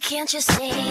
Can't you see?